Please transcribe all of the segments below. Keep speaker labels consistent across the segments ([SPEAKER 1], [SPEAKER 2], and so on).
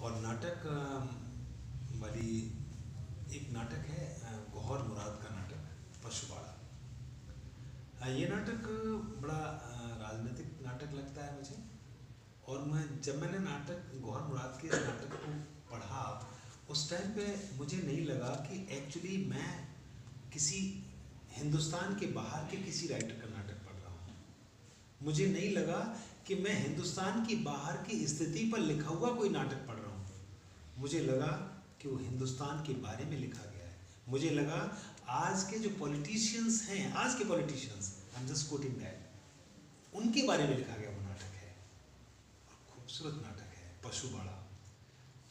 [SPEAKER 1] और नाटक वाली एक नाटक है गौहर मुराद का नाटक पशुबाड़ा अ, ये नाटक बड़ा राजनीतिक नाटक लगता है मुझे। और मैं जब मैंने नाटक गौहर मुराद के नाटक को पढ़ा उस टाइम पे मुझे नहीं लगा कि एक्चुअली मैं किसी हिंदुस्तान के बाहर के किसी राइटर का नाटक पढ़ रहा हूँ। मुझे नहीं लगा कि मैं हिंदुस्तान की बाहर की स्थिति पर लिखा हुआ कोई नाटक पढ़ मुझे लगा कि वो हिंदुस्तान के बारे में लिखा गया है। मुझे लगा, आज के जो पॉलिटिशियंस हैं, आज के politicians I am just quoting that उनके बारे में लिखा गया वो नाटक है। और खूबसूरत नाटक है, पशुबाड़ा।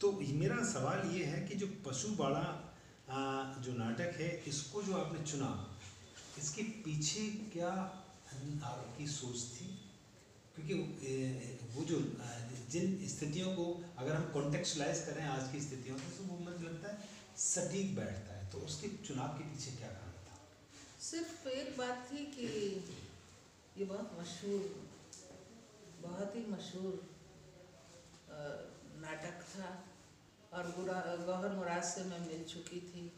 [SPEAKER 1] तो मेरा सवाल ये है कि जो पशुबाड़ा जो नाटक है, इसको जो आपने चुना, इसके पीछे क्या आपकी सोच थी? क्योंकि वो जो जिन स्थितियों को अगर हम कॉन्टेक्चुलाइज करें आज की स्थितियों से तो वो मुझे लगता है सटीक बैठता है। तो उसके चुनाव के पीछे क्या कारण था?
[SPEAKER 2] सिर्फ़ एक बात थी कि ये बहुत मशहूर, बहुत ही मशहूर नाटक था और गौहर मुराद से मैं मिल चुकी थी।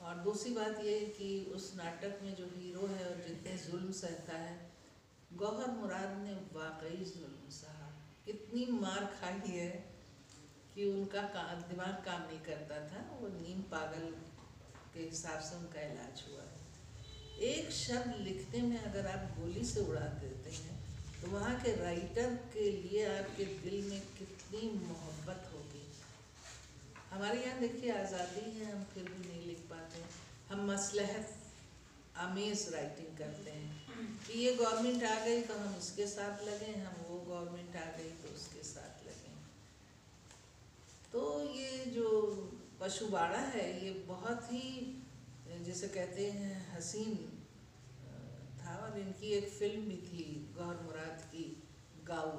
[SPEAKER 2] और दूसरी बात ये कि उस नाटक में जो हीरो है और जितने जुल्म सहता है गौहर मुराद ने वाकई जुल्म सहा। इतनी मार खाई है कि उनका का, दिमाग काम नहीं करता था। वो नीम पागल के हिसाब से उनका इलाज हुआ है। एक शब्द लिखने में अगर आप गोली से उड़ा देते हैं तो वहाँ के राइटर के लिए आपके दिल में कितनी मोहब्बत होगी। हमारे यहाँ देखिए आज़ादी है हम फिर भी नहीं लिख पाते। हम मसलहत आमेज राइटिंग करते हैं। कि ये गवर्नमेंट आ गई तो हम इसके साथ लगे, हम वो गवर्नमेंट आ गई तो उसके साथ लगे। तो ये जो पशुबाड़ा है, ये बहुत ही, जिसे कहते हैं, हसीन था और इनकी एक फ़िल्म भी थी, गौर मुराद की, गाऊ।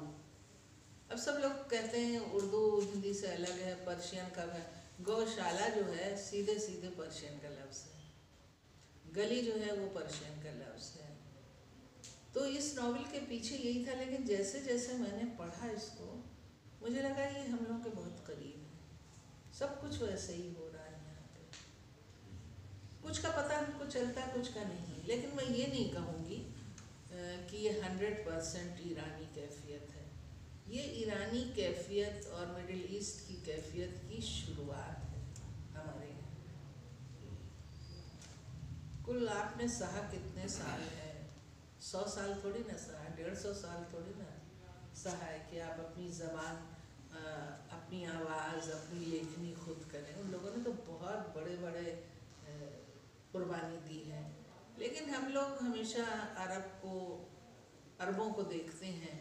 [SPEAKER 2] अब सब लोग कहते हैं, उर्दू, हिंदी से अलग है, पर्शियन का है। गौशाला जो है सीधे सीधे पर्शियन का लफ्ज़ है। गली जो है, वो पर्शियन का लफ्ज़ है। तो इस नावल के पीछे यही था, लेकिन जैसे जैसे मैंने पढ़ा इसको, मुझे लगा ये हम लोगों के बहुत करीब है। सब कुछ वैसे ही हो रहा है यहाँ पे। कुछ का पता हमको चलता है कुछ का नहीं। लेकिन मैं ये नहीं कहूँगी कि ये हंड्रेड परसेंट ईरानी कैफियत है। ये ईरानी कैफियत और मिडिल ईस्ट की कैफियत की शुरुआत है हमारे यहाँ। कुल आपने सहा कितने साल है? सौ साल थोड़ी ना सहा, डेढ़ सौ साल थोड़ी ना सहा है कि आप अपनी ज़बान अपनी आवाज़, अपनी लेखनी खुद करें। उन लोगों ने तो बहुत बड़े बड़े कुर्बानी दी है। लेकिन हम लोग हमेशा अरब को, अरबों को देखते हैं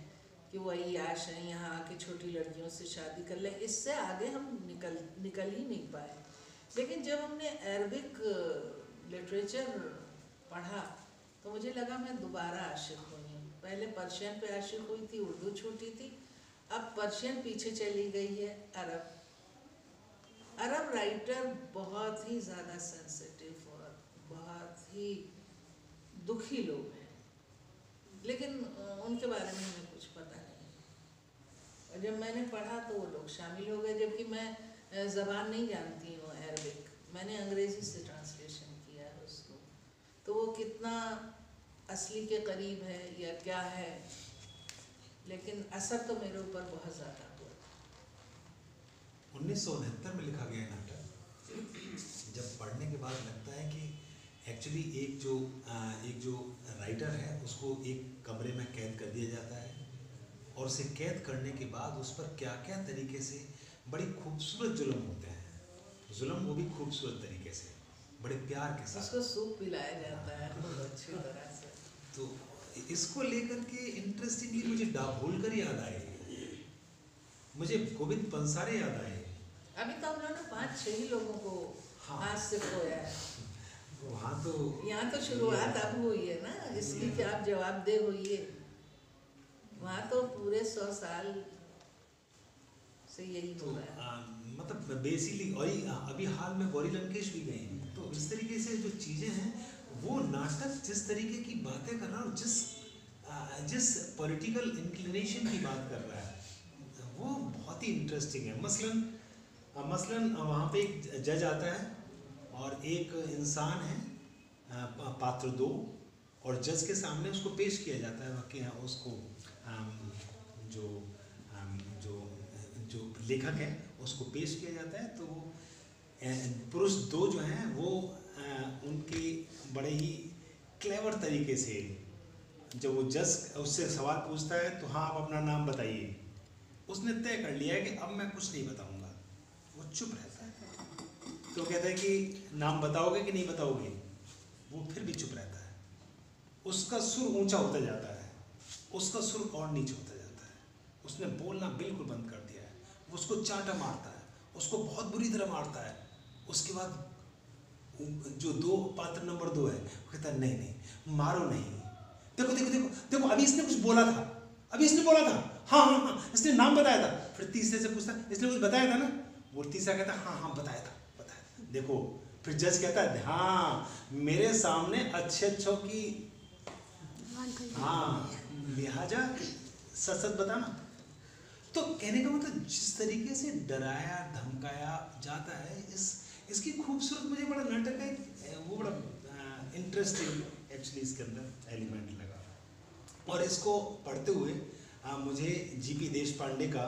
[SPEAKER 2] कि वो अयाश हैं, यहाँ आके छोटी लड़कियों से शादी कर लें। इससे आगे हम निकल निकल ही नहीं पाए। लेकिन जब हमने अरबिक लिटरेचर पढ़ा तो मुझे लगा मैं दोबारा आशिक हुई हूँ पहले पर्शियन पे आशिक हुई थी, उर्दू छोटी थी। अब पर्शियन पीछे चली गई है, अरब। अरब राइटर बहुत ही ज़्यादा सेंसिटिव और बहुत ही दुखी लोग हैं। लेकिन उनके बारे में हमें कुछ पता नहीं और जब मैंने पढ़ा तो वो लोग शामिल हो गए, जबकि मैं ज़बान नहीं जानती हूँ अरबिक। मैंने अंग्रेज़ी से ट्रांसलेशन किया है उसको। तो वो कितना असली के करीब है या क्या है लेकिन असर तो मेरे ऊपर बहुत ज़्यादा हुआ।
[SPEAKER 1] उन्नीस में लिखा गया नाटक। जब पढ़ने के बाद लगता है कि एक्चुअली एक जो एक जो राइटर है उसको एक कमरे में कैद कर दिया जाता है। और उसे कैद करने के बाद उस पर क्या क्या तरीके से बड़ी खूबसूरत जुल्म होते हैं। जुल्म वो भी खूबसूरत तरीके से बड़े प्यार के साथ।
[SPEAKER 2] उसको सूप पिलाया जाता है बहुत अच्छी तरह।
[SPEAKER 1] तो इसको लेकर के इंटरेस्टिंगली मुझे डाभोलकर याद आए। मुझे गोविंद पंसारे याद आए।
[SPEAKER 2] अभी तो हम लोगों ने पाँच छह ही लोगों को
[SPEAKER 1] हाँ।
[SPEAKER 2] हाथ से खोया है।
[SPEAKER 1] वहाँ तो
[SPEAKER 2] यहाँ तो शुरुआत अब हुई है ना इसलिए कि आप जवाबदेह होइए। वहाँ तो पूरे सौ साल से यही
[SPEAKER 1] तो
[SPEAKER 2] हो रहा है।
[SPEAKER 1] आ, मतलब बेसिकली और अभी हाल में गौरी लंकेश भी गए हैं। तो इस तरीके से जो चीज़ें हैं वो नाटक जिस तरीके की बातें कर रहा है जिस जिस पॉलिटिकल इंक्लिनेशन की बात कर रहा है, वो बहुत ही इंटरेस्टिंग है। मसलन मसलन वहाँ पे एक जज आता है और एक इंसान है पात्र दो, और जज के सामने उसको पेश किया जाता है कि उसको जो जो जो लेखक है, उसको पेश किया जाता है। तो पुरुष दो जो हैं, वो उनके बड़े ही क्लेवर तरीके से। जब वो जज उससे सवाल पूछता है तो हाँ आप अपना नाम बताइए। उसने तय कर लिया है कि अब मैं कुछ नहीं बताऊँगा। वो चुप रहता है। तो कहता है कि नाम बताओगे कि नहीं बताओगे? वो फिर भी चुप रहता है। उसका सुर ऊँचा होता जाता है। उसका सुर और नीचे होता जाता है। उसने बोलना बिल्कुल बंद कर दिया है। वो उसको चाटा मारता है। उसको बहुत बुरी तरह मारता है। उसके बाद जो दो पात्र नंबर दो है, वो कहता है, नहीं नहीं, मारो नहीं। देखो देखो देखो देखो, अभी इसने कुछ बोला था। अभी इसने बोला था। हाँ हाँ हाँ इसने नाम बताया था। फिर तीसरे से पूछता, इसने कुछ बताया था ना? वो तीसरा कहता हाँ हाँ बताया था बताया था। देखो, फिर जज कहता है हाँ मेरे सामने अच्छे अच्छों की हाँ लिहाजा सच सच बताना। तो कहने का मतलब जिस तरीके से डराया, धमकाया जाता है, इस इसकी खूबसूरत मुझे बड़ा नाटक है वो बड़ा इंटरेस्टिंग एक्चुअली इसके अंदर एलिमेंट लगा। और इसको पढ़ते हुए अ, मुझे जीपी देश पांडे का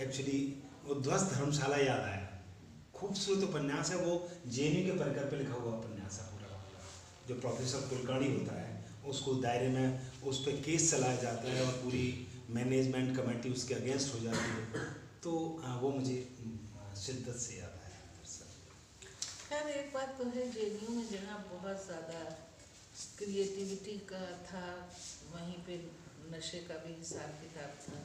[SPEAKER 1] एक्चुअली वो ध्वस्त धर्मशाला याद आया। खूबसूरत उपन्यास है वो जेएनयू के परिकर पे लिखा हुआ उपन्यास है पूरा। जो प्रोफेसर कुलकर्णी होता है उसको दायरे में उस पर केस चलाया जाता है और पूरी मैनेजमेंट कमेटी उसके अगेंस्ट हो जाती है। तो आ, वो मुझे शिद्दत से याद
[SPEAKER 2] खैर, एक बात तो है जेएनयू में जहाँ बहुत ज़्यादा क्रिएटिविटी का था, वहीं पे नशे का भी हिसाब किताब था।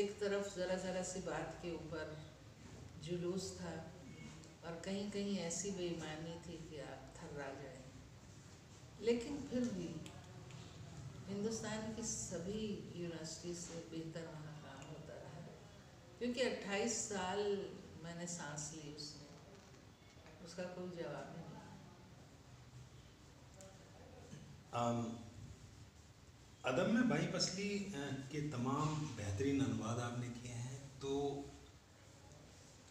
[SPEAKER 2] एक तरफ़ ज़रा ज़रा सी बात के ऊपर जुलूस था और कहीं कहीं ऐसी बेईमानी थी कि आप थर्रा जाए। लेकिन फिर भी हिंदुस्तान की सभी यूनिवर्सिटी से बेहतर वहाँ काम होता रहा। क्योंकि 28 साल मैंने सांस ली उसमें। उसका कोई जवाब नहीं।
[SPEAKER 1] आम, अदब में भाई पसली के तमाम बेहतरीन अनुवाद आपने किए हैं तो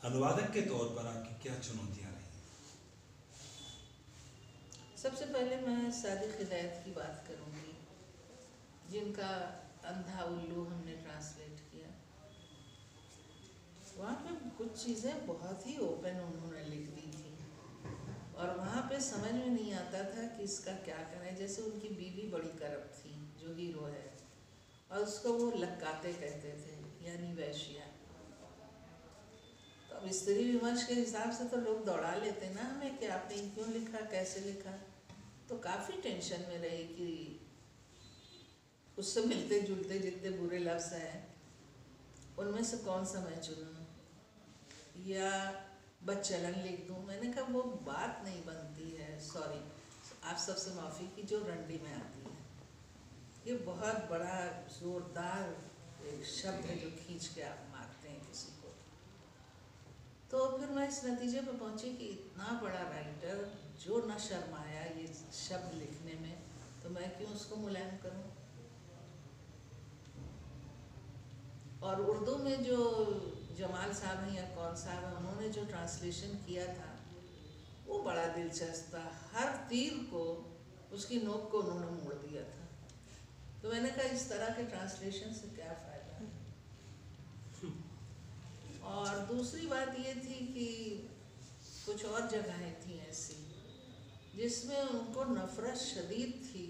[SPEAKER 1] अनुवादक के तौर पर आपकी क्या चुनौतियाँ रही?
[SPEAKER 2] सबसे पहले मैं सादिक हिदायत की बात करूँगी जिनका अंधा उल्लू हमने ट्रांसलेट किया। वहाँ पे कुछ चीज़ें बहुत ही ओपन उन्होंने लिख दी। और वहाँ पे समझ में नहीं आता था कि इसका क्या करें। जैसे उनकी बीवी बड़ी करप्ट थी, जो हीरो है, और उसको वो लक्काते कहते थे, यानी वैश्या। तो अब स्त्री विमर्श के हिसाब से तो लोग दौड़ा लेते ना, हमें कि आपने क्यों लिखा, कैसे लिखा? तो काफ़ी टेंशन में रही कि उससे मिलते जुलते जितने बुरे लफ्ज़ हैं, उनमें से कौन सा मैं चुनूँ? या बच्चलन लिख दूँ। मैंने कहा, वो बात नहीं बनती है। सॉरी आप सबसे माफ़ी की जो रंडी में आती है। ये बहुत बड़ा, ज़ोरदार शब्द है जो खींच के आप मारते हैं किसी को। तो फिर मैं इस नतीजे पर पहुँची कि इतना बड़ा राइटर जो न शर्माया ये शब्द लिखने में तो मैं क्यों उसको मुलायम करूँ? और उर्दू में जो जमाल साहब हैं या कौन साहब हैं, उन्होंने जो ट्रांसलेशन किया था, वो बड़ा दिलचस्प था। हर तीर को, उसकी नोक को उन्होंने मोड़ दिया था। तो मैंने कहा, इस तरह के ट्रांसलेशन से क्या फ़ायदा? है और दूसरी बात ये थी कि कुछ और जगहें थी ऐसी, जिसमें उनको नफरत शदीद थी।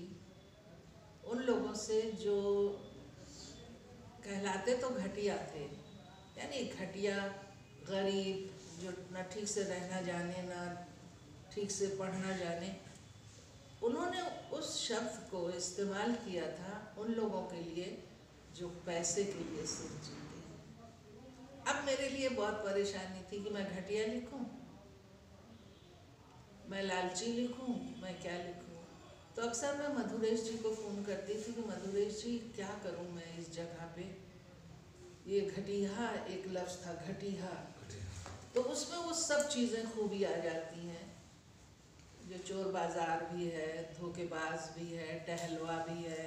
[SPEAKER 2] उन लोगों से जो कहलाते तो घटिया थे यानी घटिया, गरीब, जो न ठीक से रहना जाने, न ठीक से पढ़ना जाने, उन्होंने उस शब्द को इस्तेमाल किया था उन लोगों के लिए जो पैसे के लिए सिर जीते अब मेरे लिए बहुत परेशानी थी कि मैं घटिया लिखूं, मैं लालची लिखूं, मैं क्या लिखूं? तो अक्सर मैं मधुरेश जी को फ़ोन करती थी कि मधुरेश जी, क्या करूँ मैं इस जगह पे? ये घटिया एक लफ्ज़ था घटिया। तो उसमें वो सब चीज़ें खूबी आ जाती हैं। जो चोर बाज़ार भी है धोखेबाज भी है टहलवा भी है।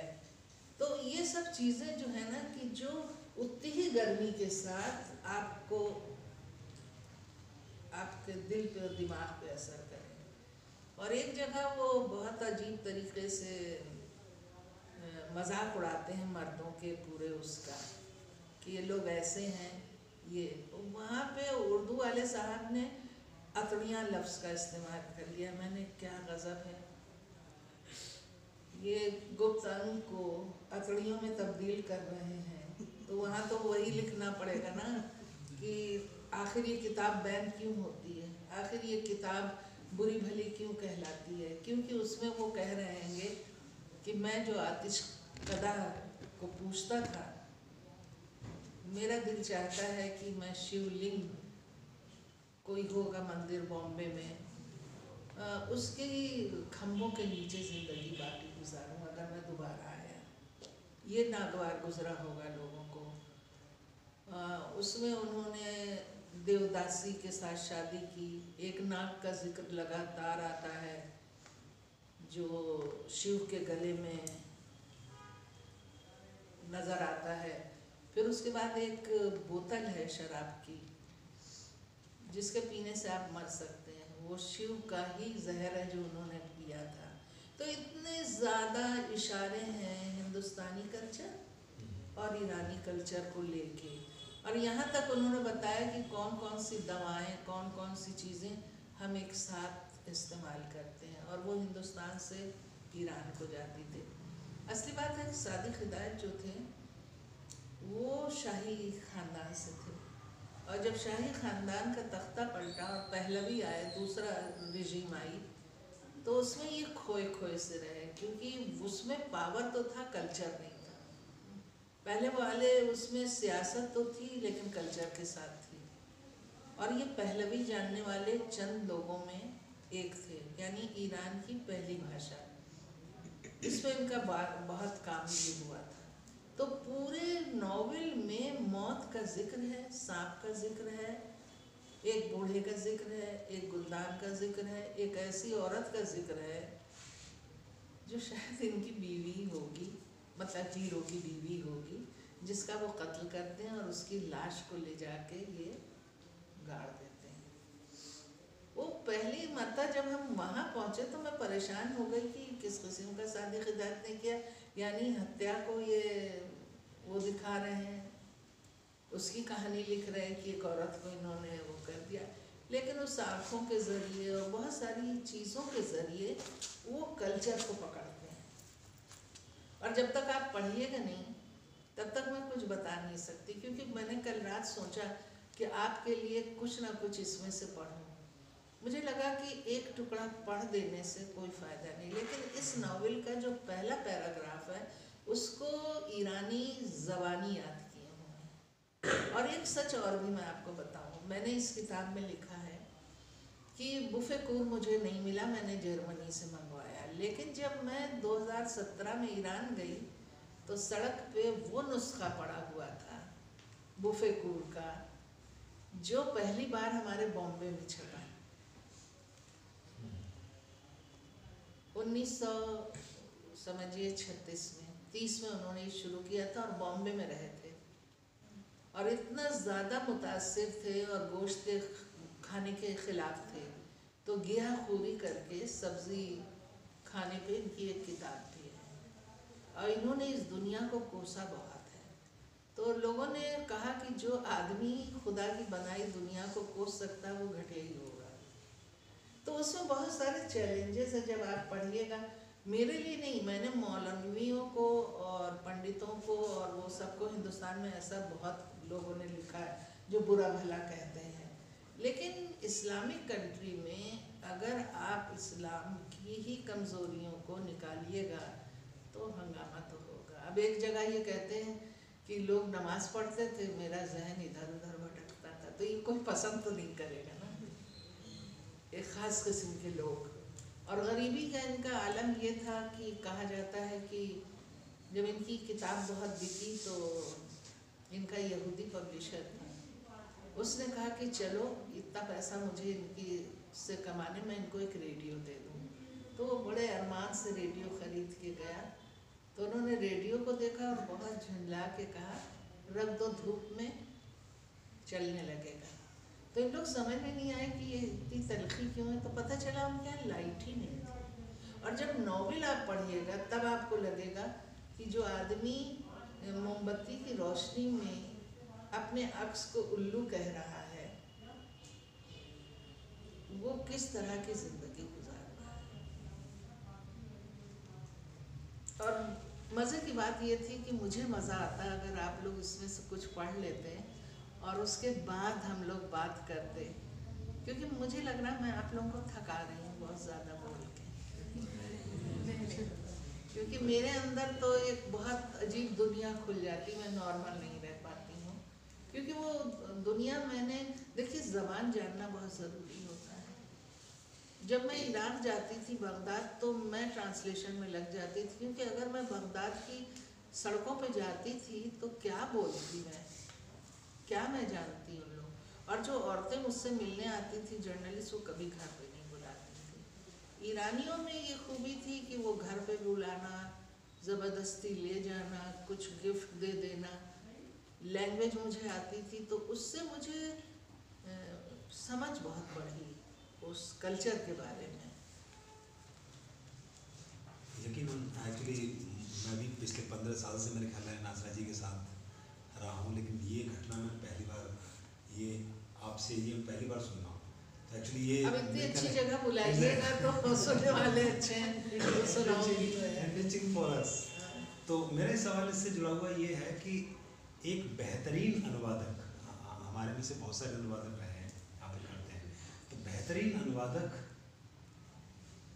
[SPEAKER 2] तो ये सब चीज़ें जो है ना कि जो उतनी ही गर्मी के साथ आपको आपके दिल पे और दिमाग पे असर करें। और एक जगह वो बहुत अजीब तरीके से मज़ाक उड़ाते हैं मर्दों के पूरे उसका। कि ये लोग ऐसे हैं, ये। वहाँ पे उर्दू वाले साहब ने अतड़ियाँ लफ्ज़ का इस्तेमाल कर लिया। मैंने, क्या गज़ब है। ये गुप्त अंग को अतड़ियों में तब्दील कर रहे हैं। तो वहाँ तो वही लिखना पड़ेगा ना कि आखिर ये किताब बैन क्यों होती है? आखिर ये किताब बुरी भली क्यों कहलाती है? क्योंकि उसमें वो कह रहे हैं कि मैं जो आतिश कदा को पूछता था मेरा दिल चाहता है कि मैं शिवलिंग कोई होगा मंदिर बॉम्बे में। अ, उसके खम्भों के नीचे ज़िंदगी बाकी गुजारूं अगर मैं दोबारा आया। ये नागवार गुजरा होगा लोगों को। अ, उसमें उन्होंने देवदासी के साथ शादी की। एक नाग का ज़िक्र लगातार आता है जो शिव के गले में नज़र आता है। फिर उसके बाद एक बोतल है शराब की, जिसके पीने से आप मर सकते हैं। वो शिव का ही जहर है जो उन्होंने पिया था। तो इतने ज़्यादा इशारे हैं हिंदुस्तानी कल्चर और ईरानी कल्चर को लेके। और यहाँ तक उन्होंने बताया कि कौन कौन सी दवाएँ कौन कौन सी चीज़ें हम एक साथ इस्तेमाल करते हैं। और वो हिंदुस्तान से ईरान को जाती थी। असली बात है सादिक हिदायत जो थे वो शाही ख़ानदान से थे। और जब शाही ख़ानदान का तख्ता पलटा और पहलवी आए, दूसरा रिजीम आई तो उसमें ये खोए खोए से रहे, क्योंकि उसमें पावर तो था कल्चर नहीं था। पहले वाले उसमें सियासत तो थी, लेकिन कल्चर के साथ थी। और ये पहलवी जानने वाले चंद लोगों में एक थे, यानी ईरान की पहली भाषा। इसमें इनका बहुत काम भी हुआ। तो पूरे नॉवेल में मौत का ज़िक्र है, सांप का ज़िक्र है, एक बूढ़े का ज़िक्र है, एक गुलदार का ज़िक्र है, एक ऐसी औरत का ज़िक्र है, जो शायद इनकी बीवी होगी मतलब हीरो की बीवी होगी, जिसका वो कत्ल करते हैं और उसकी लाश को ले जाके ये गाड़ देते हैं। वो पहली मरता जब हम वहाँ पहुँचे तो मैं परेशान हो गई कि किस किस्म का शादी हिदायत ने किया। यानी हत्या को ये, वो दिखा रहे हैं। उसकी कहानी लिख रहे हैं कि एक औरत को इन्होंने वो कर दिया। लेकिन उस आँखों के ज़रिए और बहुत सारी चीज़ों के ज़रिए वो कल्चर को पकड़ते हैं। और जब तक आप पढ़िएगा नहीं, तब तक मैं कुछ बता नहीं सकती, क्योंकि मैंने कल रात सोचा कि आपके लिए कुछ ना कुछ इसमें से पढ़ूं। मुझे लगा कि एक टुकड़ा पढ़ देने से कोई फ़ायदा नहीं, लेकिन इस नावल का जो पहला पैराग्राफ है, उसको ईरानी जबानी याद किए हुए हैं। और एक सच और भी मैं आपको बताऊँ, मैंने इस किताब में लिखा है कि बुफे कूर मुझे नहीं मिला, मैंने जर्मनी से मंगवाया। लेकिन जब मैं 2017 में ईरान गई तो सड़क पे वो नुस्खा पड़ा हुआ था, बुफे कूर का, जो पहली बार हमारे बॉम्बे में छपा। उन्नीस सौ, समझिए, छत्तीस में, तीस में उन्होंने शुरू किया था और बॉम्बे में रहे थे। और इतना ज़्यादा मुतासर थे और गोश्त खाने के ख़िलाफ़ थे तो गिया खूरी करके सब्ज़ी खाने पे इनकी एक किताब थी। और इन्होंने इस दुनिया को कोसा बहुत है तो लोगों ने कहा कि जो आदमी खुदा की बनाई दुनिया को कोस सकता है, वो घटे ही होगा तो उसमें बहुत सारे चैलेंजेस हैं जब आप पढ़िएगा। मेरे लिए नहीं, मैंने मौलवियों को और पंडितों को और वो सबको हिंदुस्तान में ऐसा बहुत लोगों ने लिखा है, जो बुरा भला कहते हैं। लेकिन इस्लामिक कंट्री में अगर आप इस्लाम की ही कमज़ोरियों को निकालिएगा तो हंगामा तो होगा। अब एक जगह ये कहते हैं कि लोग नमाज़ पढ़ते थे, मेरा जहन इधर उधर भटकता था तो ये कोई पसंद तो नहीं करेगा। एक ख़ास किस्म के लोग। और गरीबी का इनका आलम ये था कि कहा जाता है कि जब इनकी किताब बहुत बिकी तो इनका यहूदी पब्लिशर था। उसने कहा कि चलो, इतना पैसा मुझे इनकी से कमाने, में इनको एक रेडियो दे दूँ। तो वो बड़े अरमान से रेडियो ख़रीद के गया। तो उन्होंने रेडियो को देखा और बहुत झुंझला के कहा, रख दो धूप में, चलने लगेगा। तो इन लोग समझ में नहीं आए कि ये इतनी तलखी क्यों है? तो पता चला उनके यहाँ लाइट ही नहीं थी। और जब नॉवेल आप पढ़िएगा, तब आपको लगेगा कि जो आदमी मोमबत्ती की रोशनी में अपने अक्स को उल्लू कह रहा है, वो किस तरह की ज़िंदगी गुजार रहा है? और मज़े की बात ये थी कि मुझे मज़ा आता अगर आप लोग इसमें से कुछ पढ़ लेते और उसके बाद हम लोग बात करते। क्योंकि मुझे लग रहा मैं आप लोगों को थका रही हूँ बहुत ज़्यादा बोल के। क्योंकि मेरे अंदर तो एक बहुत अजीब दुनिया खुल जाती मैं नॉर्मल नहीं रह पाती हूँ। क्योंकि वो दुनिया मैंने, देखिए, ज़बान जानना बहुत ज़रूरी होता है। जब मैं इराक जाती थी बगदाद तो मैं ट्रांसलेशन में लग जाती थी, क्योंकि अगर मैं बगदाद की सड़कों पे जाती थी तो क्या बोलती मैं? क्या मैं जानती उन लोग? और जो औरतें मुझसे मिलने आती थी जर्नलिस्ट वो कभी घर पे नहीं बुलाती थी। ईरानियों में ये खूबी थी कि वो घर पे बुलाना, ज़बरदस्ती ले जाना, कुछ गिफ्ट दे देना। लैंग्वेज मुझे आती थी तो उससे मुझे समझ बहुत बढ़ी उस कल्चर के बारे में।
[SPEAKER 1] यकीन एक्चुअली मैं भी पिछले पंद्रह साल से मेरे ख्याल है नासरा जी के साथ रहा हूँ लेकिन ये घटना मैं पहली बार ये आपसे ये पहली बार सुन रहा हूँ। तो एक्चुअली ये
[SPEAKER 2] अब इतनी अच्छी जगह बुलाइएगा तो सुनने वाले अच्छे हैं तो
[SPEAKER 1] us. तो मेरे सवाल इससे जुड़ा हुआ ये है कि एक बेहतरीन अनुवादक हमारे में से बहुत सारे अनुवादक रहे हैं यहाँ पे करते हैं। तो बेहतरीन अनुवादक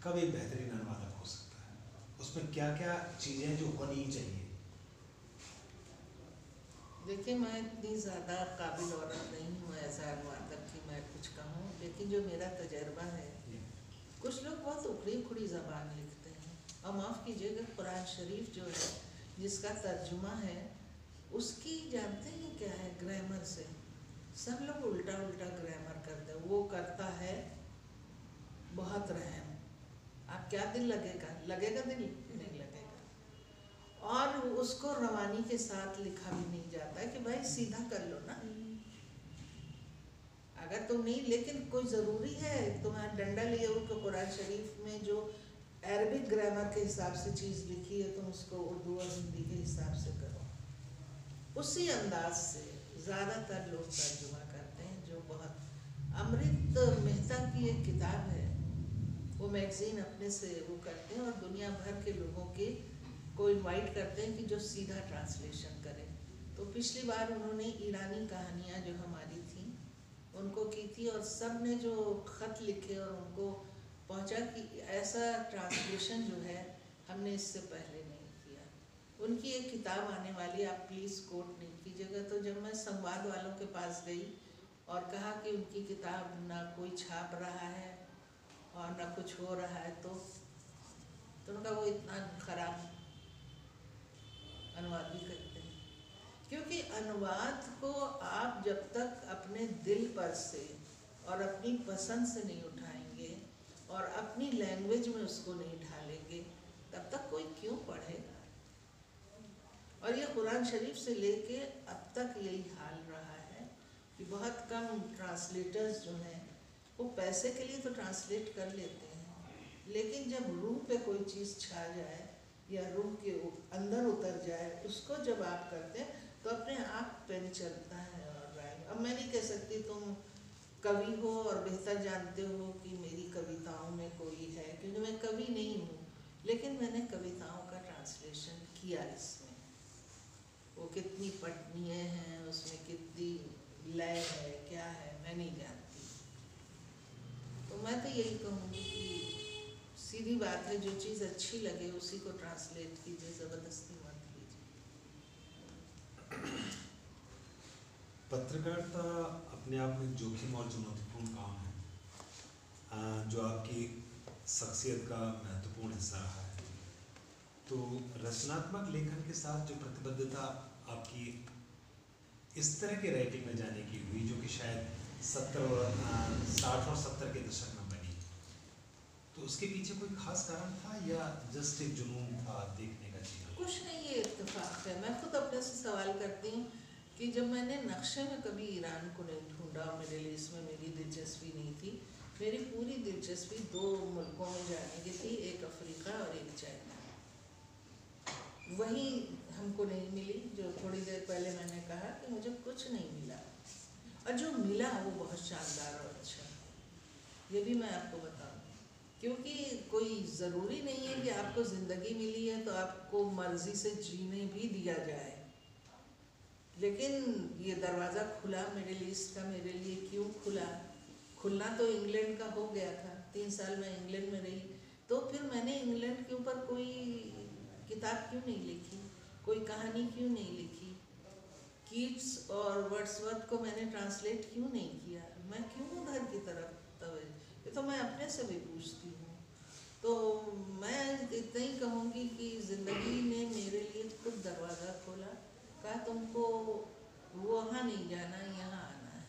[SPEAKER 1] कब एक बेहतरीन अनुवादक हो सकता है? उसमें क्या क्या चीज़ें जो होनी चाहिए?
[SPEAKER 2] देखिए मैं इतनी ज़्यादा काबिल औरत नहीं हूँ ऐसा अनुवादक कि मैं कुछ कहूँ लेकिन जो मेरा तजर्बा है कुछ लोग बहुत उखड़ी उखड़ी ज़बान लिखते हैं। और माफ़ कीजिएगा कुरान शरीफ जो है जिसका तर्जुमा है उसकी जानते हैं क्या है ग्रामर से? सब लोग उल्टा उल्टा ग्रामर करते हैं। वो करता है बहुत रहम। आप क्या दिल लगेगा? लगेगा दिल? नहीं और उसको रवानी के साथ लिखा भी नहीं जाता है कि भाई सीधा कर लो ना। अगर तुम नहीं, लेकिन कोई ज़रूरी है? तुम्हारा डंडा लिए तो कुरान शरीफ में जो अरबिक ग्रामर के हिसाब से चीज़ लिखी है, तुम उसको उर्दू और हिंदी के हिसाब से करो। उसी अंदाज से ज़्यादातर लोग तर्जुमा करते हैं, जो बहुत अमृत मेहता की एक किताब है। वो मैगज़ीन अपने से वो करते हैं और दुनिया भर के लोगों के को इनवाइट करते हैं कि जो सीधा ट्रांसलेशन करें। तो पिछली बार उन्होंने ईरानी कहानियाँ जो हमारी थी, उनको की थी और सबने जो ख़त लिखे और उनको पहुँचा कि ऐसा ट्रांसलेशन जो है, हमने इससे पहले नहीं किया। उनकी एक किताब आने वाली आप प्लीज़ कोट नहीं कीजिएगा। तो जब मैं संवाद वालों के पास गई और कहा कि उनकी किताब ना कोई छाप रहा है और ना कुछ हो रहा है तो तो उनका वो इतना ख़राब अनुवाद भी करते हैं। क्योंकि अनुवाद को आप जब तक अपने दिल पर से और अपनी पसंद से नहीं उठाएँगे और अपनी लैंग्वेज में उसको नहीं ढालेंगे, तब तक कोई क्यों पढ़ेगा? और ये कुरान शरीफ से लेके अब तक यही हाल रहा है कि बहुत कम ट्रांसलेटर्स जो हैं, वो पैसे के लिए तो ट्रांसलेट कर लेते हैं, लेकिन जब रूह पे कोई चीज़ छा जाए या रूह के अंदर उतर जाए, उसको जब आप करते हैं तो अपने आप पेन चलता है और राइम अब मैं नहीं कह सकती तुम कवि हो और बेहतर जानते हो कि मेरी कविताओं में कोई है, क्योंकि मैं कवि नहीं हूँ, लेकिन मैंने कविताओं का ट्रांसलेशन किया इसमें। वो कितनी पटनियाँ हैं, उसमें कितनी लय है, क्या है, मैं नहीं जानती। तो मैं तो यही कहूँगी कि सीधी बात है, जो चीज़ अच्छी लगे, उसी को ट्रांसलेट कीजिए, ज़बरदस्ती मत कीजिए।
[SPEAKER 1] पत्रकारिता अपने आप में जोखिम और चुनौतीपूर्ण काम है जो आपकी शख्सियत का महत्वपूर्ण हिस्सा रहा है। तो रचनात्मक लेखन के साथ जो प्रतिबद्धता आपकी इस तरह के राइटिंग में जाने की हुई, जो कि शायद सत्तर और साठ और सत्तर के दशक में तो उसके पीछे कोई खास कारण था या जस्ट एक जुनून था देखने का चीज़?
[SPEAKER 2] कुछ नहीं, ये इत्तेफाक है। मैं खुद अपने से सवाल करती हूँ कि जब मैंने नक्शे में कभी ईरान को नहीं ढूंढा और मिडिल ईस्ट में मेरी दिलचस्पी नहीं थी, मेरी पूरी दिलचस्पी दो मुल्कों में जाने की थी, एक अफ्रीका और एक चाइना। वही हमको नहीं मिली, जो थोड़ी देर पहले मैंने कहा कि मुझे कुछ नहीं मिला। और जो मिला वो बहुत शानदार और अच्छा ये भी मैं आपको बताऊँ। क्योंकि कोई ज़रूरी नहीं है कि आपको ज़िंदगी मिली है तो आपको मर्ज़ी से जीने भी दिया जाए। लेकिन ये दरवाज़ा खुला मिडिल ईस्ट का मेरे लिए क्यों खुला? खुलना तो इंग्लैंड का हो गया था, तीन साल मैं इंग्लैंड में रही। तो फिर मैंने इंग्लैंड के ऊपर कोई किताब क्यों नहीं लिखी? कोई कहानी क्यों नहीं लिखी? कीट्स और वर्ड्सवर्थ को मैंने ट्रांसलेट क्यों नहीं किया? मैं क्यों उधर की तरफ़ ये तो मैं अपने से भी पूछती हूँ। तो मैं इतना ही कहूँगी कि ज़िंदगी ने मेरे लिए खुद दरवाज़ा खोला कहा तुमको वहाँ नहीं जाना यहाँ आना है।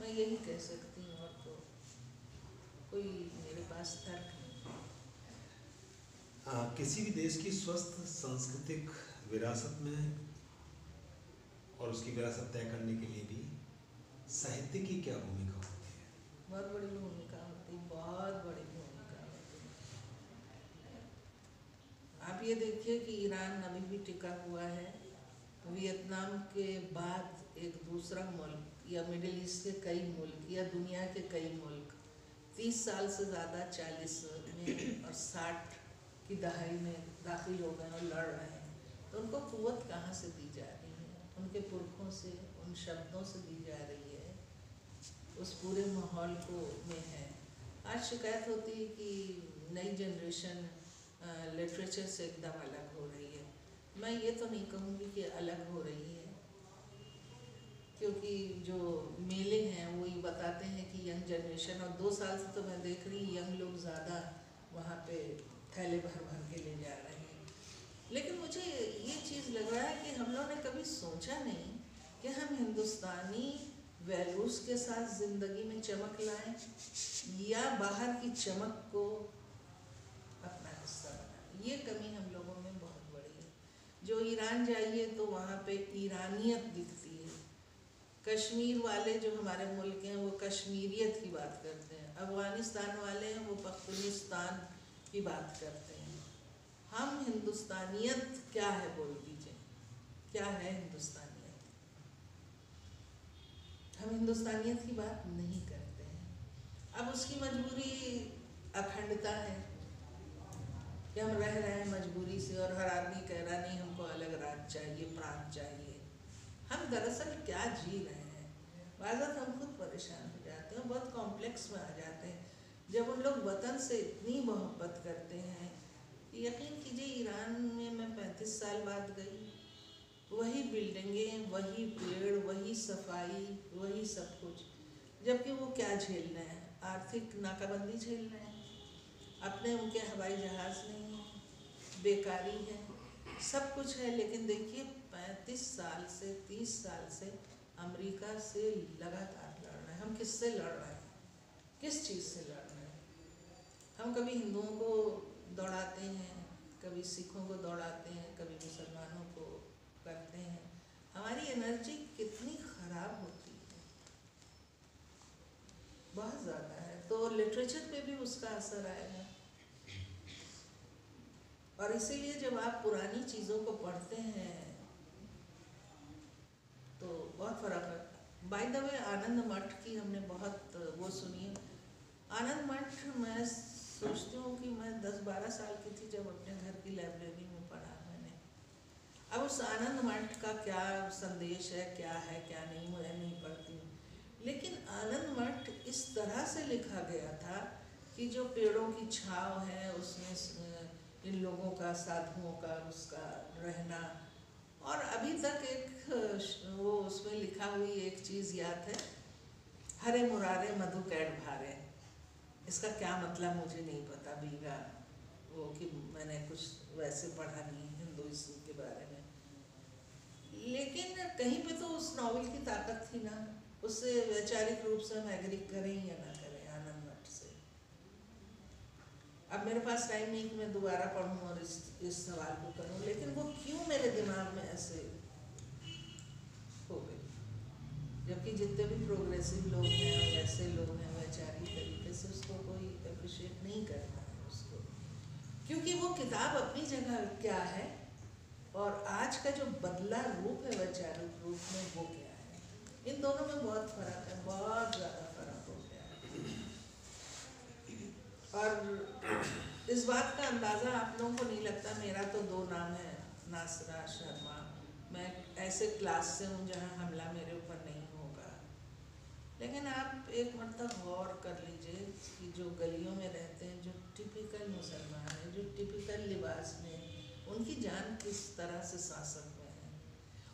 [SPEAKER 2] मैं यही कह सकती हूँ और तो कोई मेरे पास तर्क नहीं
[SPEAKER 1] आ, किसी भी देश की स्वस्थ सांस्कृतिक विरासत में और उसकी विरासत तय करने के लिए भी साहित्य की क्या भूमिका
[SPEAKER 2] बहुत बड़ी भूमिका होती है बहुत बड़ी भूमिका होती। आप ये देखिए कि ईरान अभी भी टिका हुआ है। वियतनाम के बाद एक दूसरा मुल्क, या मिडिल ईस्ट के कई मुल्क, या दुनिया के कई मुल्क, तीस साल से ज़्यादा चालीस में और साठ की दहाई में दाखिल हो गए और लड़ रहे हैं। तो उनको कुवत कहाँ से दी जा रही है? उनके पुरखों से, उन शब्दों से दी जा रही है। उस पूरे माहौल को में है। आज शिकायत होती है कि नई जनरेशन लिटरेचर से एकदम अलग हो रही है। मैं ये तो नहीं कहूँगी कि अलग हो रही है, क्योंकि जो मेले हैं वो ये बताते हैं कि यंग जनरेशन और दो साल से तो मैं देख रही यंग लोग ज़्यादा वहाँ पे थैले भर भर के ले जा रहे हैं। लेकिन मुझे ये चीज़ लग रहा है कि हम लोगों ने कभी सोचा नहीं कि हम हिंदुस्तानी वैल्यूज़ के साथ ज़िंदगी में चमक लाएँ, या बाहर की चमक को अपना हिस्सा बनाएँ। ये कमी हम लोगों में बहुत बड़ी है। जो ईरान जाइए तो वहाँ पे ईरानियत दिखती है। कश्मीर वाले जो हमारे मुल्क हैं, वो कश्मीरियत की बात करते हैं। अफ़गानिस्तान वाले हैं, वो पख्तूनिस्तान की बात करते हैं। हम हिंदुस्तानियत क्या है बोल दीजिए? क्या है हिंदुस्तानियत? हम हिंदुस्तानियत की बात नहीं करते हैं। अब उसकी मजबूरी अखंडता है कि हम रह रहे हैं मजबूरी से और हर आदमी कह रहा नहीं, हमको अलग राज चाहिए, प्रांत चाहिए। हम दरअसल क्या जी रहे हैं? बाज़त, हम खुद परेशान हो जाते हैं, बहुत कॉम्प्लेक्स में आ जाते हैं। जब उन लोग वतन से इतनी मोहब्बत करते हैं यकीन कीजिए, ईरान में मैं पैंतीस साल बाद गई वही बिल्डिंगें, वही पेड़, वही सफ़ाई, वही सब कुछ। जबकि वो क्या झेल रहे हैं? आर्थिक नाकाबंदी झेल रहे हैं। अपने उनके हवाई जहाज़ नहीं है, बेकारी है। सब कुछ है, लेकिन देखिए, पैंतीस साल से, तीस साल से अमेरिका से लगातार लड़ रहे हैं। हम किससे लड़ रहे हैं? किस चीज़ से लड़ रहे हैं? हम कभी हिंदुओं को दौड़ाते हैं कभी सिखों को दौड़ाते हैं कभी मुसलमानों को करते हैं हमारी एनर्जी कितनी ख़राब होती है। बहुत ज़्यादा है। तो लिटरेचर पे भी उसका असर आएगा। और इसीलिए जब आप पुरानी चीज़ों को पढ़ते हैं तो बहुत फ़र्क है। बाय द वे आनंद मठ की हमने बहुत वो सुनी आनंद मठ मैं सोचती हूँ कि मैं दस बारह साल की थी जब अपने घर की लाइब्रेरी अब उस आनंद मठ का क्या संदेश है, क्या है, क्या नहीं, मैं नहीं पढ़ती। लेकिन आनंद मठ इस तरह से लिखा गया था कि जो पेड़ों की छाव है, उसमें इन लोगों का, साधुओं का, उसका रहना। और अभी तक एक, वो उसमें लिखा हुई एक चीज़ याद है, हरे मुरारे मधु कैड भारे। इसका क्या मतलब मुझे नहीं पता, बीगा, वो कि मैंने कुछ वैसे पढ़ा नहीं में लेकिन कहीं पे तो उस नॉवल की ताकत थी ना। उससे वैचारिक रूप से हम एग्री करें या ना करें, आनंद मठ से। अब मेरे पास टाइम नहीं कि मैं दोबारा पढ़ूं और इस इस सवाल को करूँ, लेकिन वो क्यों मेरे दिमाग में ऐसे हो गई जबकि जितने भी प्रोग्रेसिव लोग हैं और ऐसे लोग हैं, वैचारिक तरीके से उसको कोई अप्रिशिएट नहीं करता है उसको। क्योंकि वो किताब अपनी जगह क्या है? और आज का जो बदला रूप है वैचारिक रूप में वो क्या है, इन दोनों में बहुत फ़र्क है, बहुत ज़्यादा फ़र्क हो गया है। और इस बात का अंदाज़ा आप लोगों को नहीं लगता, मेरा तो दो नाम है, नासरा शर्मा। मैं ऐसे क्लास से हूँ जहाँ हमला मेरे ऊपर नहीं होगा। लेकिन आप एक मतलब गौर कर लीजिए कि जो गलियों में रहते हैं, जो टिपिकल मुसलमान हैं, जो टिपिकल लिबास में उनकी जान किस तरह से शासक में है?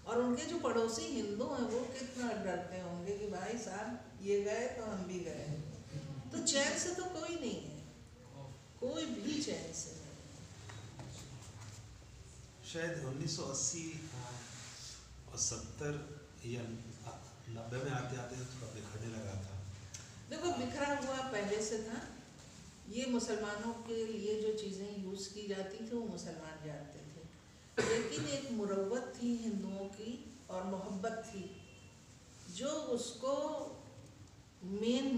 [SPEAKER 2] और उनके जो पड़ोसी हिंदू हैं वो कितना डरते होंगे कि भाई साहब ये गए तो हम भी गए तो चैन से तो कोई नहीं है। कोई भी चैन से नहीं
[SPEAKER 1] शायद 1980 और 70 या नब्बे में आते आते थोड़ा बिखरने लगा था।
[SPEAKER 2] देखो बिखरा हुआ पहले से था ये मुसलमानों के लिए जो चीज़ें यूज़ की जाती थी, वो मुसलमान जानते थे। लेकिन एक मुरवत थी हिंदुओं की और मोहब्बत थी, जो उसको मेन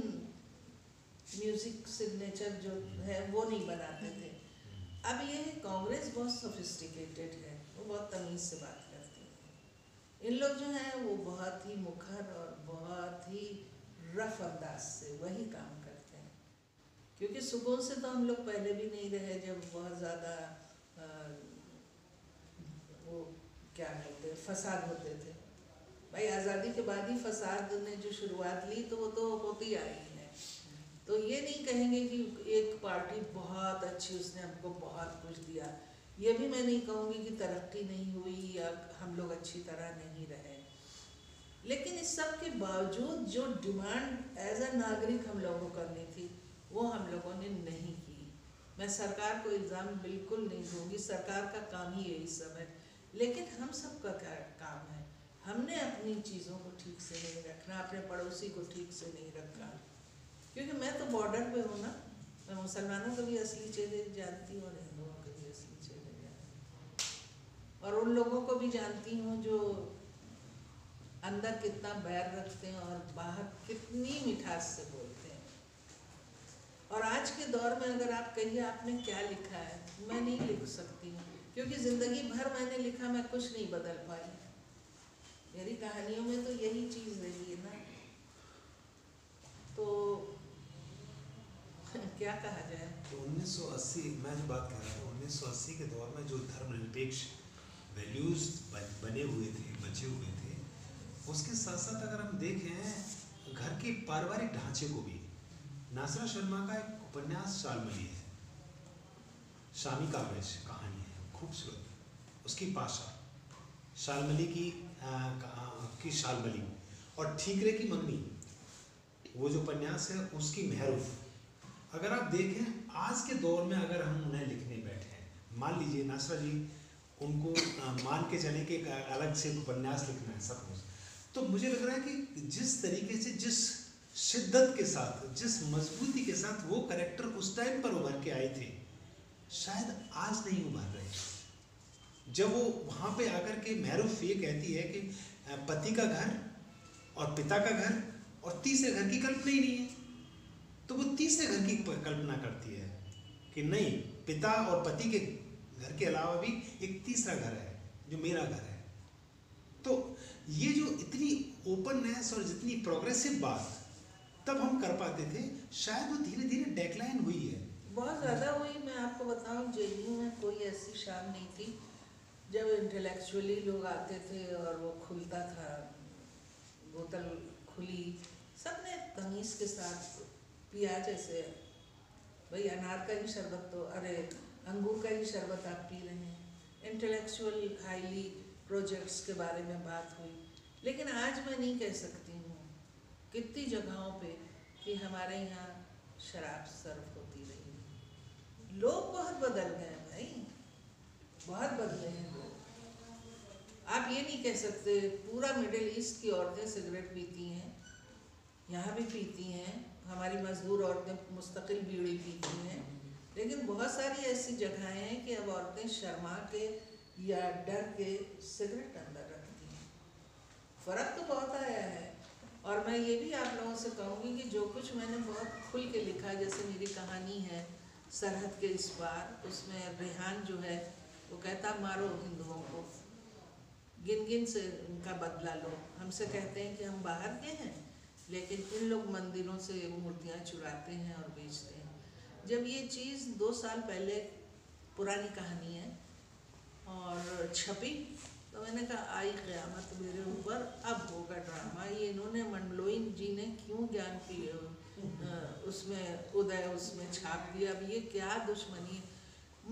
[SPEAKER 2] म्यूज़िक सिग्नेचर जो है, वो नहीं बनाते थे। अब ये कांग्रेस बहुत सोफिस्टिकेटेड है, वो बहुत तमीज़ से बात करती है। इन लोग जो हैं, वो बहुत ही मुखर और बहुत ही रफ अंदाज से वही काम क्योंकि सुबह से तो हम लोग पहले भी नहीं रहे जब बहुत ज़्यादा वो क्या कहते फसाद होते थे। भाई, आज़ादी के बाद ही फसाद ने जो शुरुआत ली तो वो तो होती आई है। तो ये नहीं कहेंगे कि एक पार्टी बहुत अच्छी, उसने हमको बहुत कुछ दिया। ये भी मैं नहीं कहूँगी कि तरक्की नहीं हुई या हम लोग अच्छी तरह नहीं रहे। लेकिन इस सब के बावजूद जो डिमांड एज अ नागरिक हम लोगों को करनी थी वो हम लोगों ने नहीं की। मैं सरकार को इल्ज़ाम बिल्कुल नहीं दूँगी, सरकार का काम ही यही सब है। लेकिन हम सब का काम है? हमने अपनी चीज़ों को ठीक से नहीं रखना, अपने पड़ोसी को ठीक से नहीं रखा। क्योंकि मैं तो बॉर्डर पे हूँ ना। मैं मुसलमानों को भी असली चीज़ें जानती हूँ और हिंदुओं को भी असली चीज़ें जानती हूँ। और उन लोगों को भी जानती हूँ जो अंदर कितना बैर रखते हैं और बाहर कितनी मिठास से बोलते हैं। के दौर में अगर आप कहिए, आपने क्या लिखा है? मैं नहीं लिख सकती हूँ, क्योंकि ज़िंदगी भर मैंने लिखा, मैं कुछ नहीं बदल पाई। मेरी कहानियों में तो यही चीज़ रही है ना। तो क्या कहा जाए?
[SPEAKER 1] तो 1980 मैं जो बात कर रहा हूँ 1980 के दौर में जो धर्मनिरपेक्ष वैल्यूज़ बने हुए थे, बचे हुए थे, उसके साथ साथ अगर हम देखें, घर के पारिवारिक ढांचे को भी, नासरा शर्मा का एक उपन्यास शालमली है शामी कागज़ कहानी है खूबसूरत। उसकी पाशा शालमली की आ, की शालमली और ठीकरे की मंगनी वो जो उपन्यास है उसकी महरूफ। अगर आप देखें आज के दौर में अगर हम उन्हें लिखने बैठे हैं मान लीजिए नासरा जी उनको आ, मान के चले कि अलग से उपन्यास लिखना है सब कुछ। तो मुझे लग रहा है कि जिस तरीके से जिस शिद्दत के साथ, जिस मजबूती के साथ वो करेक्टर उस टाइम पर उभर के आए थे, शायद आज नहीं उभर रहे। जब वो वहाँ पे आकर के महरूफ ये कहती है कि पति का घर और पिता का घर और तीसरे घर की कल्पना ही नहीं है। तो वो तीसरे घर की कल्पना करती है कि नहीं, पिता और पति के घर के अलावा भी एक तीसरा घर है, जो मेरा घर है। तो ये जो इतनी ओपननेस और जितनी प्रोग्रेसिव बात तब हम कर पाते थे। शायद वो धीरे धीरे डेक्लाइन हुई है।
[SPEAKER 2] बहुत ज़्यादा हुई, मैं आपको बताऊँ जे में कोई ऐसी शाम नहीं थी, जब इंटेलेक्चुअली लोग आते थे और वो खुलता था, बोतल खुली, सबने तमीज़ के साथ पिया जैसे, भाई अनार का ही शरबत तो अरे अंगूर का ही शरबत आप पी रहे हैं। इंटेलेक्चुअल हाईली प्रोजेक्ट्स के बारे में बात हुई। लेकिन आज मैं नहीं कह सकती। कितनी जगहों पे कि हमारे यहाँ शराब सर्व होती रही। लोग बहुत बदल गए भाई। बहुत बदले हैं लोग। आप ये नहीं कह सकते, पूरा मिडिल ईस्ट की औरतें सिगरेट पीती हैं, यहाँ भी पीती हैं, हमारी मजदूर औरतें मुस्तकिल बीड़ी पीती हैं। लेकिन बहुत सारी ऐसी जगहें हैं कि अब औरतें शर्मा के या डर के सिगरेट अंदर रखती हैं। फ़र्क तो बहुत आया है। और मैं ये भी आप लोगों से कहूँगी कि जो कुछ मैंने बहुत खुल के लिखा जैसे मेरी कहानी है, सरहद के इस पार, उसमें रेहान जो है, वो कहता, मारो हिंदुओं को। गिन गिन से उनका बदला लो। हमसे कहते हैं कि हम बाहर के हैं, लेकिन इन लोग मंदिरों से मूर्तियाँ चुराते हैं और बेचते हैं। जब ये चीज़ दो साल पहले पुरानी कहानी है और छपी तो मैंने कहा, आई क़्यामत मेरे ऊपर, अब होगा ड्रामा ये इन्होंने मंडलोइन जी ने क्यों ज्ञान पी उसमें, उदय उसमें छाप दिया? अब ये क्या दुश्मनी है?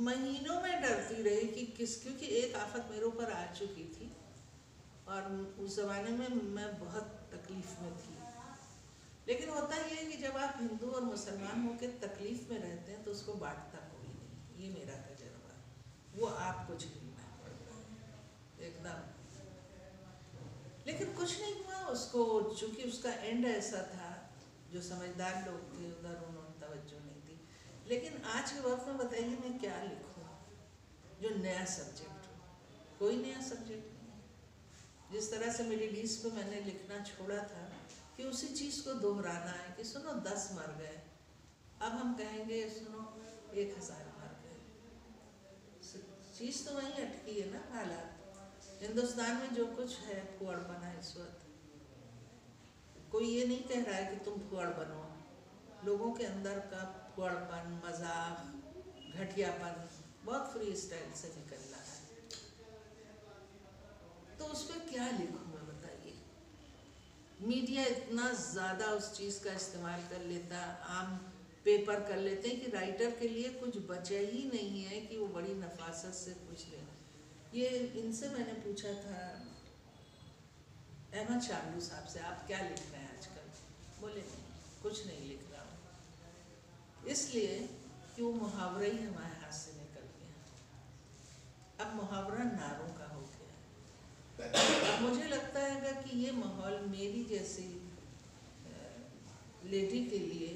[SPEAKER 2] महीनों में डरती रही कि किस, क्योंकि एक आफत मेरे ऊपर आ चुकी थी और उस ज़माने में मैं बहुत तकलीफ़ में थी। लेकिन होता ये है कि जब आप हिंदू और मुसलमान होकर तकलीफ़ में रहते हैं तो उसको बांटता कोई नहीं। ये मेरा तजर्बा वो आपको झेलना पड़ता है एकदम। लेकिन कुछ नहीं हुआ, उसको चूँकि उसका एंड ऐसा था, जो समझदार लोग थे, उधर उन्होंने तवज्जो नहीं दी। लेकिन आज के वक्त में बताइए मैं क्या लिखूँ, जो नया सब्जेक्ट हो। कोई नया सब्जेक्ट नहीं जिस तरह से मिडिल ईस्ट को मैंने लिखना छोड़ा था, कि उसी चीज़ को दोहराना है, कि सुनो, दस मर गए अब हम कहेंगे, सुनो, एक हज़ार मर गए चीज़ तो वहीं अटकी है ना, हालात। हिंदुस्तान में जो कुछ है फुअड़ बना इस वक्त। कोई ये नहीं कह रहा है कि तुम फुअड़ बनो। लोगों के अंदर का फुअड़पन मज़ाक, घटियापन बहुत फ्री स्टाइल से निकल रहा है। तो उस पर क्या लिखूँ मैं, बताइए? मीडिया इतना ज़्यादा उस चीज़ का इस्तेमाल कर लेता, आम पेपर कर लेते हैं कि राइटर के लिए कुछ बचा ही नहीं है कि वो बड़ी नफासत से कुछ ले। ये इनसे मैंने पूछा था अहमद शामलू साहब से, आप क्या लिख रहे हैं आजकल? बोले नहीं कुछ नहीं लिख रहा हूँ। इसलिए कि वो मुहावरा ही हमारे हाथ से निकल गया। अब मुहावरा नारों का हो गया। अब मुझे लगता है कि ये माहौल मेरी जैसी लेडी के लिए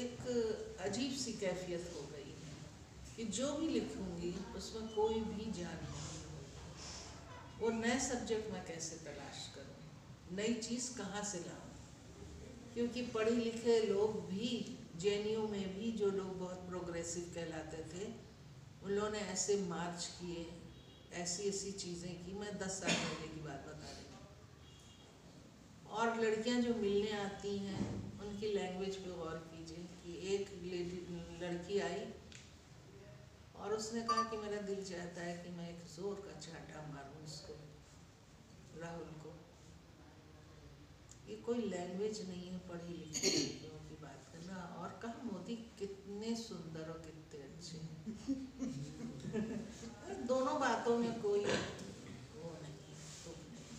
[SPEAKER 2] एक अजीब सी कैफियत हो कि जो भी लिखूँगी, उसमें कोई भी जान नहीं होगी। वो नए सब्जेक्ट मैं कैसे तलाश करूँ? नई चीज़ कहाँ से लाऊं? क्योंकि पढ़े लिखे लोग भी जे में भी जो लोग बहुत प्रोग्रेसिव कहलाते थे उन लोगों ने ऐसे मार्च किए, ऐसी ऐसी चीज़ें की। मैं दस साल पहले की बात बता रही हूँ। और लड़कियाँ जो मिलने आती हैं, उनकी लैंग्वेज पे गौर कीजिए कि एक लेडी लड़की आई उसने कहा कि मेरा दिल चाहता है कि मैं एक ज़ोर का चाटा मारूं उसको राहुल को। ये कोई लैंग्वेज नहीं है पढ़ी लिखी लड़कियों की बात करना। और कहा, मोदी, कितने सुंदर और कितने अच्छे दोनों बातों में कोई वो नहीं तुम नहीं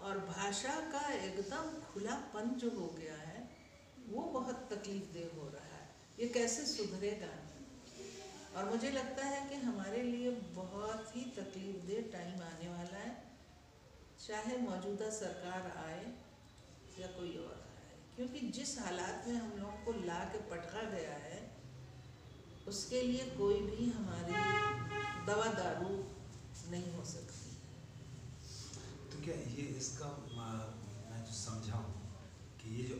[SPEAKER 2] और भाषा का एकदम खुलापन जो हो गया है, वो बहुत तकलीफ़ दे हो रहा है। ये कैसे सुधरेगा? और मुझे लगता है कि हमारे लिए बहुत ही तकलीफ़ दे टाइम आने वाला है। चाहे मौजूदा सरकार आए या कोई और आए। क्योंकि जिस हालात में हम लोगों को ला के पटका गया है, उसके लिए कोई भी हमारी दवा दारू नहीं हो सकती।
[SPEAKER 1] तो क्या ये इसका मैं जो समझा हूँ कि ये जो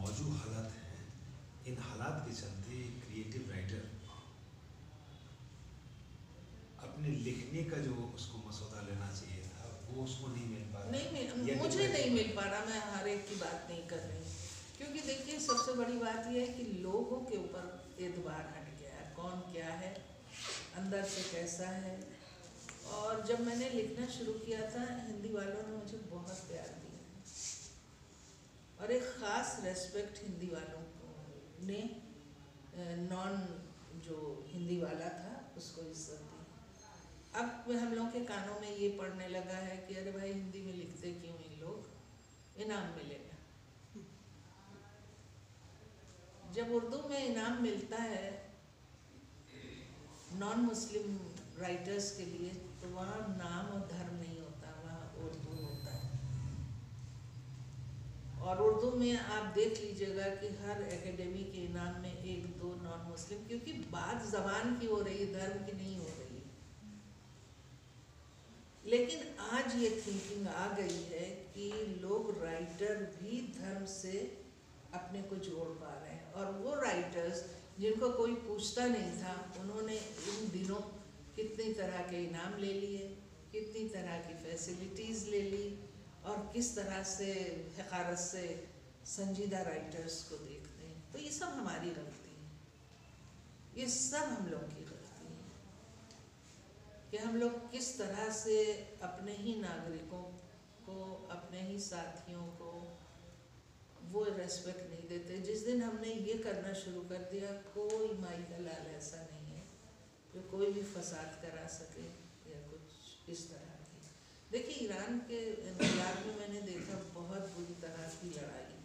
[SPEAKER 1] मौजूद हालात हैं, इन हालात के चलते क्रिएटिव राइटर अपने लिखने का जो उसको मसौदा लेना चाहिए था वो उसको नहीं मिल पा रहा।
[SPEAKER 2] नहीं मिल मुझे नहीं मिल पा रहा मैं हर एक की बात नहीं कर रही। क्योंकि देखिए सबसे बड़ी बात यह है कि लोगों के ऊपर एतबार हट गया है। कौन क्या है? अंदर से कैसा है? और जब मैंने लिखना शुरू किया था हिंदी वालों ने मुझे बहुत प्यार दिया। और एक ख़ास रेस्पेक्ट हिंदी वालों को ने नॉन जो हिंदी वाला था उसको इज़्ज़त अब हम लोग के कानों में ये पढ़ने लगा है कि अरे भाई हिंदी में लिखते क्यों इन लोग? इनाम मिलेगा। जब उर्दू में इनाम मिलता है नॉन मुस्लिम राइटर्स के लिए तो वहाँ नाम और धर्म नहीं होता, वहाँ उर्दू होता है। और उर्दू में आप देख लीजिएगा कि हर एकेडमी के इनाम में एक दो नॉन मुस्लिम क्योंकि बात जबान की हो रही है धर्म की नहीं हो रही। लेकिन आज ये थिंकिंग आ गई है कि लोग राइटर भी धर्म से अपने को जोड़ पा रहे हैं। और वो राइटर्स जिनको कोई पूछता नहीं था, उन्होंने इन दिनों कितनी तरह के इनाम ले लिए, कितनी तरह की फैसिलिटीज़ ले ली, और किस तरह से हकारत से संजीदा राइटर्स को देखते हैं। तो ये सब हमारी गलती है। ये सब हम लोग की कि हम लोग किस तरह से अपने ही नागरिकों को, अपने ही साथियों को वो रेस्पेक्ट नहीं देते। जिस दिन हमने ये करना शुरू कर दिया, कोई माई का लाल ऐसा नहीं है जो कोई भी फसाद करा सके या कुछ इस तरह की। देखिए, ईरान के इनकलाब में मैंने देखा बहुत बुरी तरह की लड़ाई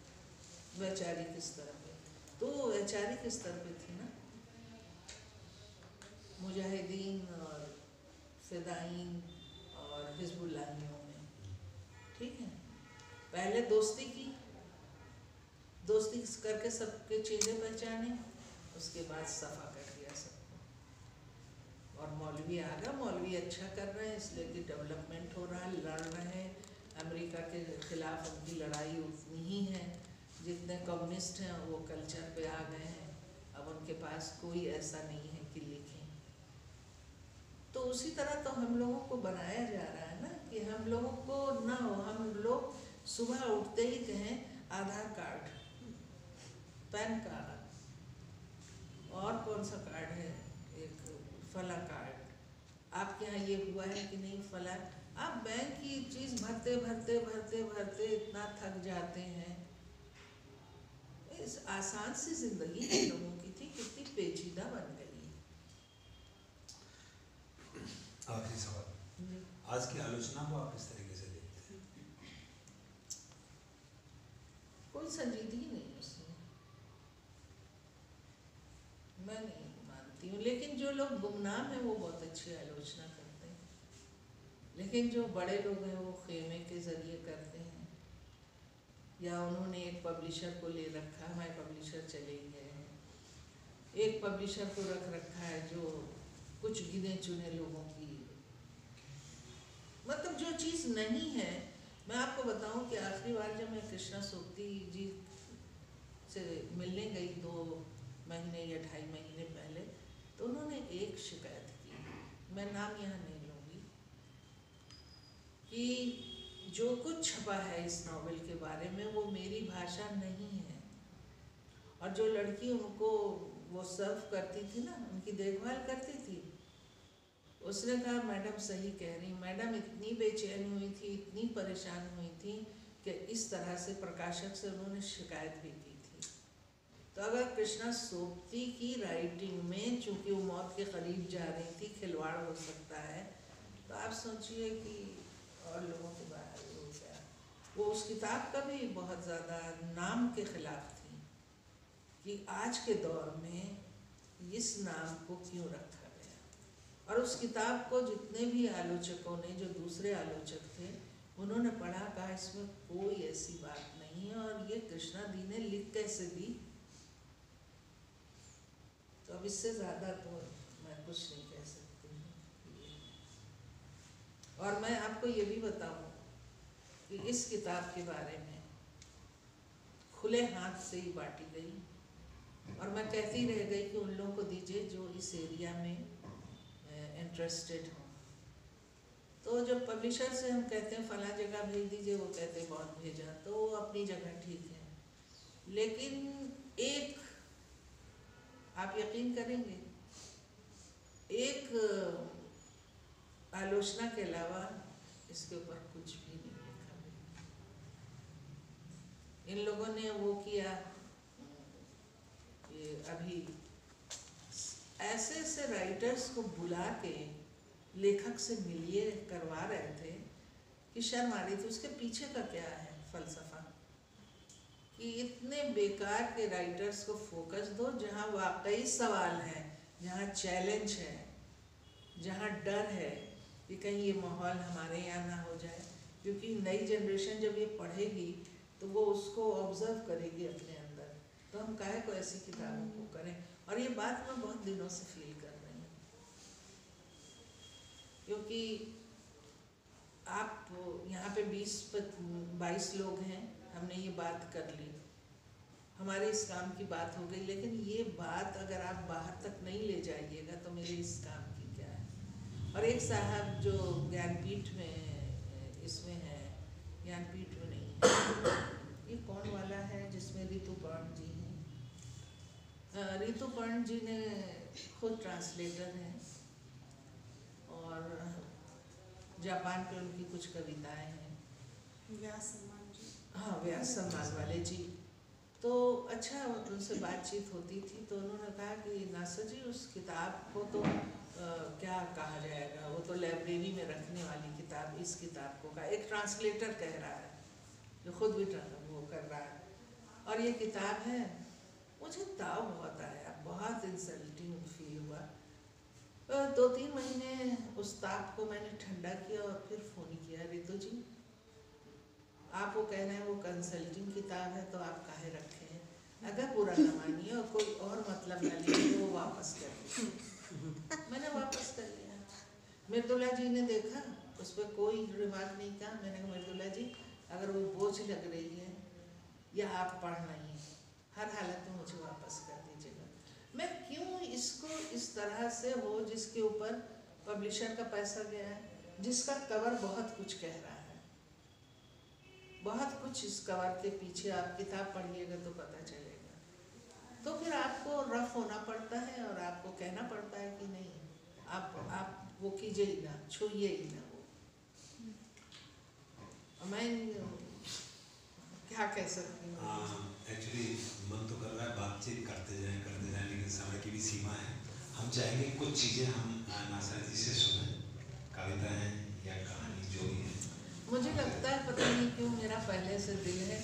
[SPEAKER 2] वैचारिक स्तर पे। तो वैचारिक स्तर पे थी ना? मुजाहिदीन और फिदाइन और हिजबुल्लाहियों में। ठीक है? पहले दोस्ती की। दोस्ती करके सबके चेहरे पहचाने, उसके बाद सफ़ा कर दिया सबको। और मौलवी आ गया। मौलवी अच्छा कर रहे हैं, इसलिए कि डेवलपमेंट हो रहा है, लड़ रहे हैं। अमेरिका के खिलाफ उनकी लड़ाई उतनी ही है। जितने कम्युनिस्ट हैं, वो कल्चर पे आ गए हैं। अब उनके पास कोई ऐसा नहीं तो उसी तरह तो हम लोगों को बनाया जा रहा है ना, कि हम लोगों को ना हो, हम लोग सुबह उठते ही कहें, आधार कार्ड, पैन कार्ड, और कौन सा कार्ड है? एक फला कार्ड। आपके यहाँ ये हुआ है कि नहीं फला? आप बैंक की चीज़ भरते भरते भरते भरते इतना थक जाते हैं। इस आसान सी ज़िंदगी हम लोगों की थी, कितनी पेचीदा बन गई।
[SPEAKER 1] आखिरी सवाल। आज की आलोचना को आप किस तरीके से देखते हैं।
[SPEAKER 2] कोई संजीदगी नहीं उसमें। मैं नहीं मानती हूँ लेकिन जो लोग गुमनाम हैं वो बहुत अच्छी आलोचना करते हैं। लेकिन जो बड़े लोग हैं वो खेमे के ज़रिए करते हैं। या उन्होंने एक पब्लिशर को ले रखा हमारे पब्लिशर चले गए एक पब्लिशर को रख रखा है जो कुछ गिने चुने लोगों की मतलब जो चीज़ नहीं है, मैं आपको बताऊँ कि आखिरी बार जब मैं कृष्णा सोपती जी से मिलने गई दो महीने या ढाई महीने पहले तो उन्होंने एक शिकायत की, मैं नाम यहाँ नहीं लूँगी, कि जो कुछ छपा है इस नावल के बारे में वो मेरी भाषा नहीं है। और जो लड़की उनको वो सर्व करती थी ना, उनकी देखभाल करती थी उसने कहा, मैडम, सही कह रही, मैडम, इतनी बेचैन हुई थी, इतनी परेशान हुई थी कि इस तरह से प्रकाशक से उन्होंने शिकायत भी की थी. तो अगर कृष्णा सोपती की राइटिंग में, चूँकि वो मौत के करीब जा रही थी, खिलवाड़ हो सकता है तो आप सोचिए कि और लोगों के में हो गया। वो उस किताब का भी बहुत ज़्यादा नाम के खिलाफ थी कि आज के दौर में इस नाम को क्यों रखा? और उस किताब को जितने भी आलोचकों ने जो दूसरे आलोचक थे, उन्होंने पढ़ा, कहा, इसमें कोई ऐसी बात नहीं है, और ये कृष्णा दी ने लिख कैसे दी? तो अब इससे ज़्यादा तो मैं कुछ नहीं कह सकती हूँ। और मैं आपको ये भी बताऊँ कि इस किताब के बारे में खुले हाथ से ही बांटी गई। और मैं कहती रह गई कि उन लोगों को दीजिए जो इस एरिया में इंटरेस्टेड हों। तो जब पब्लिशर से हम कहते हैं, फला जगह भेज दीजिए, वो कहते हैं, बहुत भेजा। तो वो अपनी जगह ठीक है। लेकिन एक, आप यकीन करेंगे, एक, आलोचना के अलावा इसके ऊपर कुछ भी नहीं लिखा इन लोगों ने वो किया कि अभी ऐसे ऐसे राइटर्स को बुला के लेखक से मिलिए, करवा रहे थे कि शर्म आ रही थी उसके पीछे का क्या है फलसफा? कि इतने बेकार के राइटर्स को फोकस दो जहाँ वाकई सवाल है, जहाँ चैलेंज है, जहाँ डर है कि कहीं ये माहौल हमारे यहाँ ना हो जाए। क्योंकि नई जनरेशन जब ये पढ़ेगी तो वो उसको ऑब्ज़र्व करेगी अपने अंदर। तो हम काहे को ऐसी किताबों को करें? और ये बात मैं बहुत दिनों से फील कर रही हूँ। क्योंकि आप यहाँ पे बीस बाईस लोग हैं, हमने ये बात कर ली। हमारे इस काम की बात हो गई, लेकिन ये बात अगर आप बाहर तक नहीं ले जाइएगा तो मेरे इस काम की क्या है? और एक साहब जो ज्ञानपीठ में इसमें है, ज्ञानपीठ में नहीं है। ये कौन वाला है जिसमें रितु पर्ण जी रितु पर्ण जी ने खुद ट्रांसलेटर हैं और जापान पे उनकी कुछ कविताएँ हैं।
[SPEAKER 3] व्यास सम्मान जी।
[SPEAKER 2] हाँ व्यास सम्मान वाले जी। तो अच्छा उनसे बातचीत होती थी तो उन्होंने कहा कि नासर जी उस किताब को तो अ, क्या कहा जाएगा? वो तो लाइब्रेरी में रखने वाली किताब इस किताब को का एक ट्रांसलेटर कह रहा है जो खुद भी वो कर रहा है। और ये किताब है मुझे ताव बहुत आया, बहुत इंसल्टिंग फील हुआ। दो तीन महीने उस ताप को मैंने ठंडा किया और फिर फ़ोन किया, रितु जी। आप वो कह रहे हैं वो कंसल्टिंग किताब है तो आप काहे रखे हैं? अगर पूरा न मानिए और कोई और मतलब न लीजिए तो वो वापस कर दीजिए मैंने वापस कर लिया। मृदुला जी ने देखा, उस पर कोई रिमार्क नहीं कहा मैंने कहा, मृदुला जी, अगर वो बोझ लग रही है या आप पढ़ नहीं है हर हालत में मुझे वापस कर दीजिएगा। मैं क्यों इसको इस तरह से हो जिसके ऊपर पब्लिशर का पैसा गया है जिसका कवर बहुत कुछ कह रहा है। बहुत कुछ इस कवर के पीछे आप किताब पढ़िएगा तो पता चलेगा। तो फिर आपको रफ होना पड़ता है और आपको कहना पड़ता है कि नहीं आप आप वो कीजिए ही ना छूइए ही ना वो। मैं क्या कह सकती हूँ।
[SPEAKER 1] एक्चुअली मन तो कर रहा है, बातचीत करते जाए करते जाए, लेकिन समय की भी सीमा है। हम चाहेंगे कुछ चीज़ें हम नासा जी से सुने। कविता है या कहानी, जो भी है।
[SPEAKER 2] मुझे लगता है, पता नहीं क्यों मेरा पहले से दिल है।